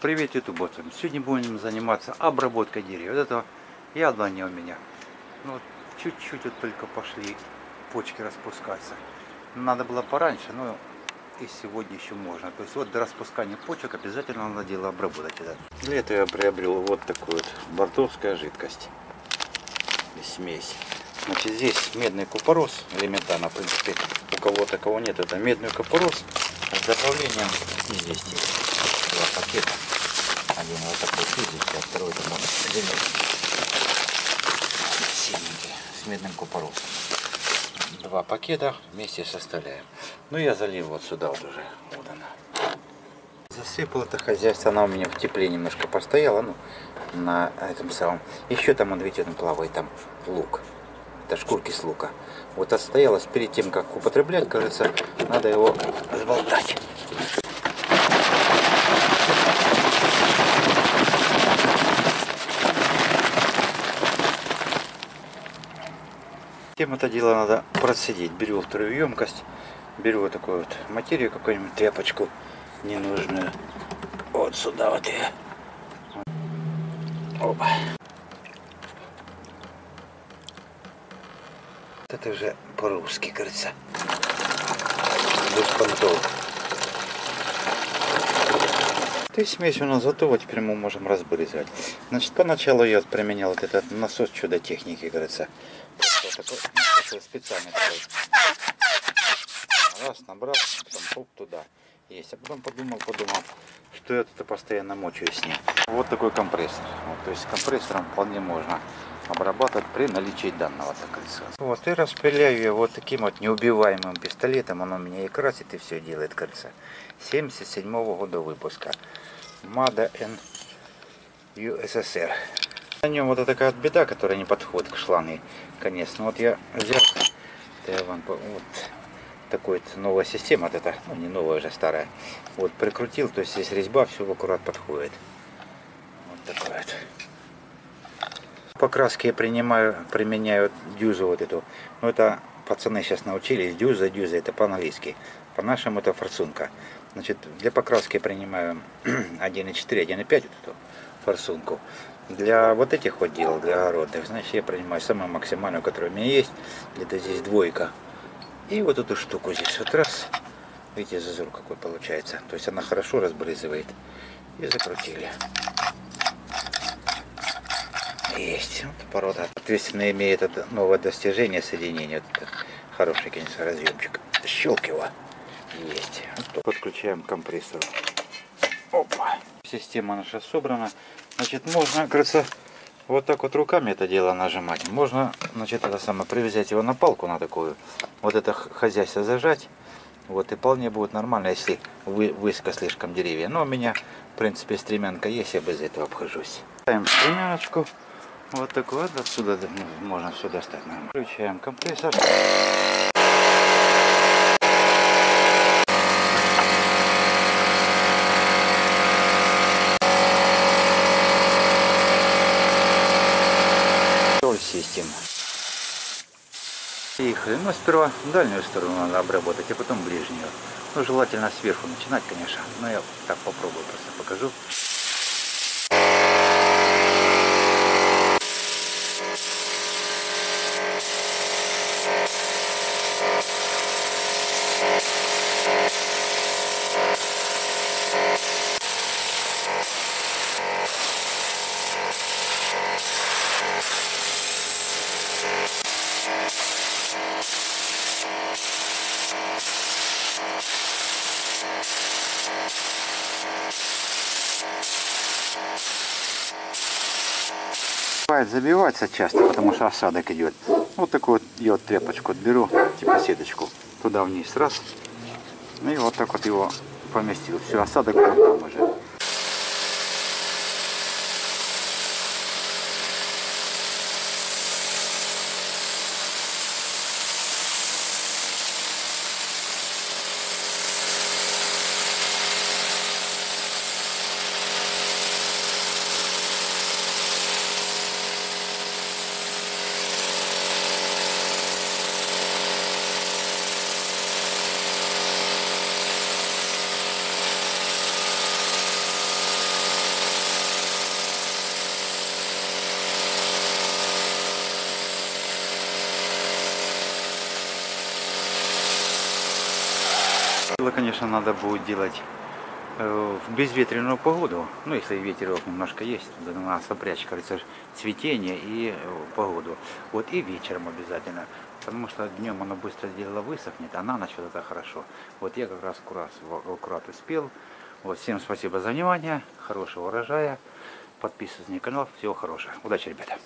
Привет, ютубовцам! Сегодня будем заниматься обработкой деревьев. Вот это яблони у меня. Ну, чуть-чуть вот только пошли почки распускаться. Надо было пораньше, но и сегодня еще можно. То есть вот до распускания почек обязательно надо дело обработать. Это. Для этого я приобрел вот такую вот бордовская жидкость. Смесь. Значит, здесь медный купорос элементарно, в принципе, у кого-то, кого нет, это медный купорос с добавлением извести. Два пакета. Один вот такой физический, а второй это можно синенький, с медным купоросом. Два пакета вместе составляем. Ну я залил вот сюда вот уже. Вот она. Засыпал это хозяйство, она у меня в тепле немножко постояла, ну, на этом самом. Еще там, он, видите, он плавает, там лук. Это шкурки с лука. Вот отстоялась перед тем, как употреблять, кажется, надо его сболтать. Тем это дело надо процедить. Беру вторую емкость, беру вот такую вот материю, какую-нибудь тряпочку ненужную. Вот сюда вот ее. Оба. Это уже по-русски, кажется. Без понтов. То есть смесь у нас готова, теперь мы можем разбрызгивать. Значит, поначалу я применял вот этот насос чудо техники, кажется. Такой, насос специальный такой. Раз, набрал, потом туда. Есть. А потом подумал, подумал, что я тут постоянно мочусь с ним. Вот такой компрессор. Вот, то есть компрессором вполне можно обрабатывать при наличии данного такого. Вот и распыляю я вот таким вот неубиваемым пистолетом. Он у меня и красит, и все делает, кажется. 77 -го года выпуска. Мада N USSR. На нем вот такая беда, которая не подходит к шланге, конечно. Вот я взял, вам, вот такой вот новая система, вот это, ну не новая уже старая. Вот прикрутил, то есть здесь резьба, все аккурат подходит. Вот такой вот. Покраски я принимаю, применяю дюзу вот эту. Ну это пацаны сейчас научились, дюза, дюза, это по-английски. По-нашему это форсунка. Значит, для покраски я принимаю 1,4, 1,5 вот эту форсунку. Для вот этих вот дел, для огородных, значит, я принимаю самую максимальную, которая у меня есть. Где-то здесь двойка. И вот эту штуку здесь вот раз. Видите, зазор какой получается. То есть она хорошо разбрызывает. И закрутили. Есть. Вот порода. Соответственно, имеет это новое достижение соединения. Вот хороший, конечно, разъемчик. Щелк его. Есть. Подключаем к компрессору. Опа. Система наша собрана. Значит, можно, кажется, вот так вот руками это дело нажимать. Можно, значит, это самое, привязать его на палку на такую. Вот это хозяйство зажать. Вот, и вполне будет нормально, если вы, высоко слишком деревья. Но у меня, в принципе, стремянка есть, я без этого обхожусь. Ставим стремяночку. Вот такой вот отсюда можно все достать. Включаем компрессор. Поехали. Ну, сперва дальнюю сторону надо обработать, а потом ближнюю. Ну, желательно сверху начинать, конечно. Но я так попробую, просто покажу. Бывает забиваться часто, потому что осадок идет. Вот такую вот я вот тряпочку беру, типа сеточку, туда вниз раз. И вот так вот его поместил. Все, осадок там уже. Конечно, надо будет делать э, в безветренную погоду. Ну, если ветерок немножко есть, то надо сопрячь, кажется, цветение и э, погоду. Вот и вечером обязательно. Потому что днем оно быстро дело высохнет, а на ночь вот это хорошо. Вот я как раз аккурат, аккурат успел. Вот, всем спасибо за внимание, хорошего урожая. Подписывайтесь на канал. Всего хорошего. Удачи, ребята.